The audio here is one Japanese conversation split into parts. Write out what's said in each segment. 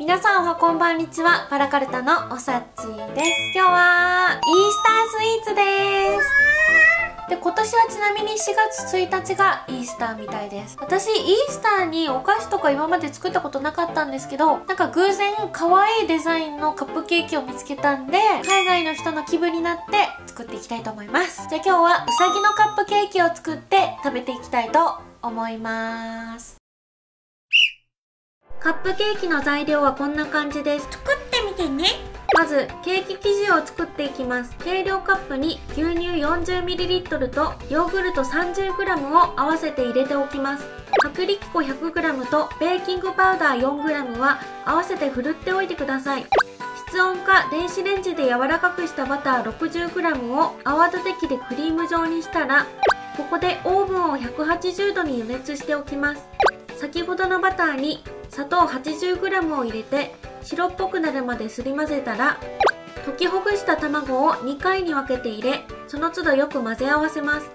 皆さんおはこんばんにちは。パラカルタのおさっちです。今日はイースタースイーツです。で今年はちなみに4月1日がイースターみたいです。私イースターにお菓子とか今まで作ったことなかったんですけどなんか偶然可愛いデザインのカップケーキを見つけたんで海外の人の気分になって作っていきたいと思います。じゃあ今日はうさぎのカップケーキを作って食べていきたいと思います。カップケーキの材料はこんな感じです。作ってみてね。まずケーキ生地を作っていきます。計量カップに牛乳 40ml とヨーグルト 30g を合わせて入れておきます。薄力粉 100g とベーキングパウダー 4g は合わせてふるっておいてください。室温か電子レンジで柔らかくしたバター 60g を泡立て器でクリーム状にしたらここでオーブンを180度に予熱しておきます。先ほどのバターに砂糖 80g を入れて白っぽくなるまですり混ぜたら溶きほぐした卵を2回に分けて入れその都度よく混ぜ合わせます。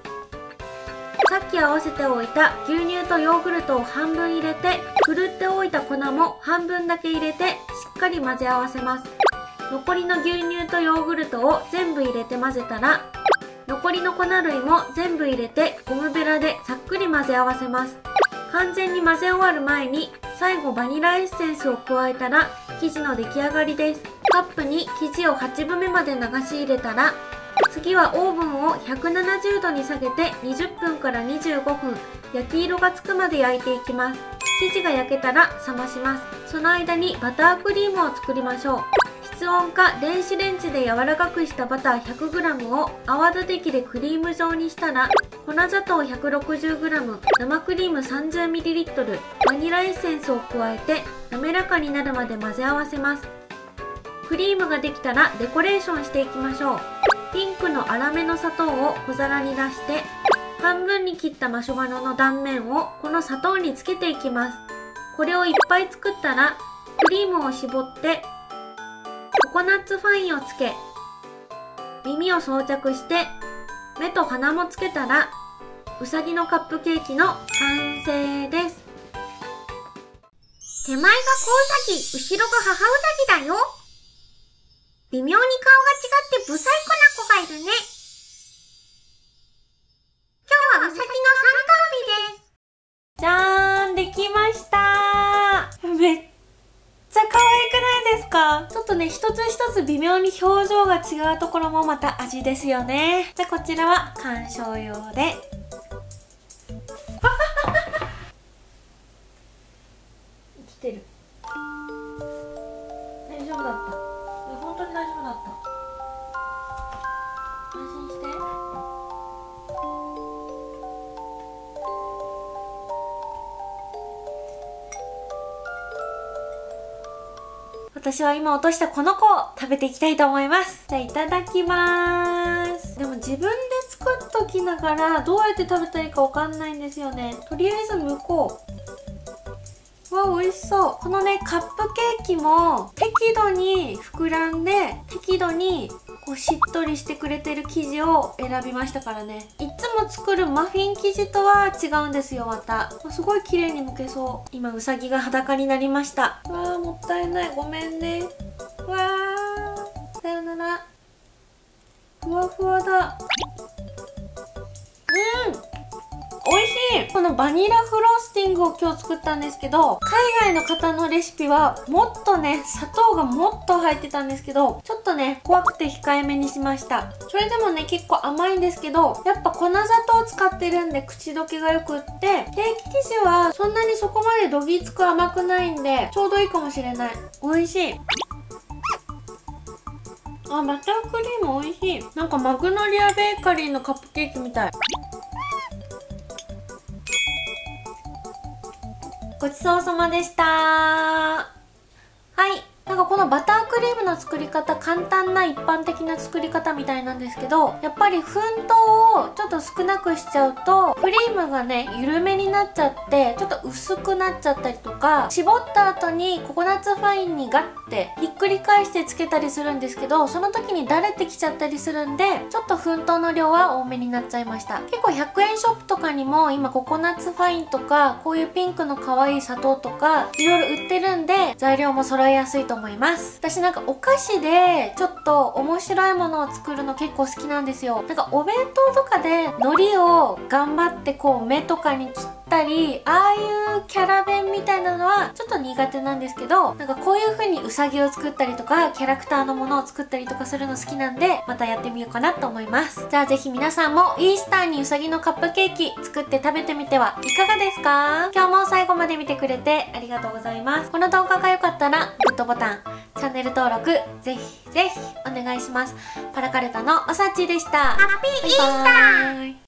さっき合わせておいた牛乳とヨーグルトを半分入れてふるっておいた粉も半分だけ入れてしっかり混ぜ合わせます。残りの牛乳とヨーグルトを全部入れて混ぜたら残りの粉類も全部入れてゴムベラでさっくり混ぜ合わせます。完全に混ぜ終わる前に最後バニラエッセンスを加えたら生地の出来上がりです。カップに生地を8分目まで流し入れたら次はオーブンを170度に下げて20分から25分焼き色がつくまで焼いていきます。生地が焼けたら冷まします。その間にバタークリームを作りましょう。室温か電子レンジで柔らかくしたバター 100g を泡立て器でクリーム状にしたら粉砂糖 160g 生クリーム 30ml バニラエッセンスを加えて滑らかになるまで混ぜ合わせます。クリームができたらデコレーションしていきましょう。ピンクの粗めの砂糖を小皿に出して半分に切ったマシュマロの断面をこの砂糖につけていきます。これをいっぱい作ったらクリームを絞ってココナッツファインをつけ耳を装着して目と鼻もつけたらうさぎのカップケーキの完成です。手前が子うさぎ後ろが母うさぎだよ。微妙に顔が違ってブサですか？ちょっとね、一つ一つ微妙に表情が違うところもまた味ですよね。じゃあこちらは鑑賞用で。生きてる。大丈夫だった。本当に大丈夫だった。安心して。私は今落としたこの子を食べていきたいと思います。じゃあいただきます。でも自分で作っときながらどうやって食べたらいいかわかんないんですよね。とりあえず向こう。わ、美味しそう。このね、カップケーキも適度に膨らんで、適度にこうしっとりしてくれてる生地を選びましたからね。いつも作るマフィン生地とは違うんですよ、また。すごい綺麗に剥けそう。今、うさぎが裸になりました。わー、もったいない。ごめんね。わー、さよなら。ふわふわだ。このバニラフロスティングを今日作ったんですけど、海外の方のレシピはもっとね、砂糖がもっと入ってたんですけど、ちょっとね、怖くて控えめにしました。それでもね、結構甘いんですけど、やっぱ粉砂糖使ってるんで口どけが良くって、ケーキ生地はそんなにそこまでどぎつく甘くないんで、ちょうどいいかもしれない。美味しい。あ、バタークリーム美味しい。なんかマグノリアベーカリーのカップケーキみたい。ごちそうさまでしたはい。なんかこのバタークリームの作り方簡単な一般的な作り方みたいなんですけどやっぱり粉糖をちょっと少なくしちゃうとクリームがね緩めになっちゃってちょっと薄くなっちゃったりとか絞った後にココナッツファインにガッてひっくり返してつけたりするんですけどその時にだれてきちゃったりするんでちょっと粉糖の量は多めになっちゃいました。結構100円ショップとかにも今ココナッツファインとかこういうピンクの可愛い砂糖とかいろいろ売ってるんで材料も揃えやすいとと思います。私なんかお菓子でちょっと面白いものを作るの結構好きなんですよ。なんかお弁当とかで海苔を頑張ってこう目とかに切ったりああいうキャラ弁みたいなのはちょっと苦手なんですけどなんかこういう風にうさぎを作ったりとかキャラクターのものを作ったりとかするの好きなんでまたやってみようかなと思います。じゃあぜひ皆さんもイースターにうさぎのカップケーキ作って食べてみてはいかがですか？今日も最後まで見てくれてありがとうございます。この動画が良かったらグッドボタンチャンネル登録ぜひぜひお願いします。パラカルタのおさちでした。ハッピーイースター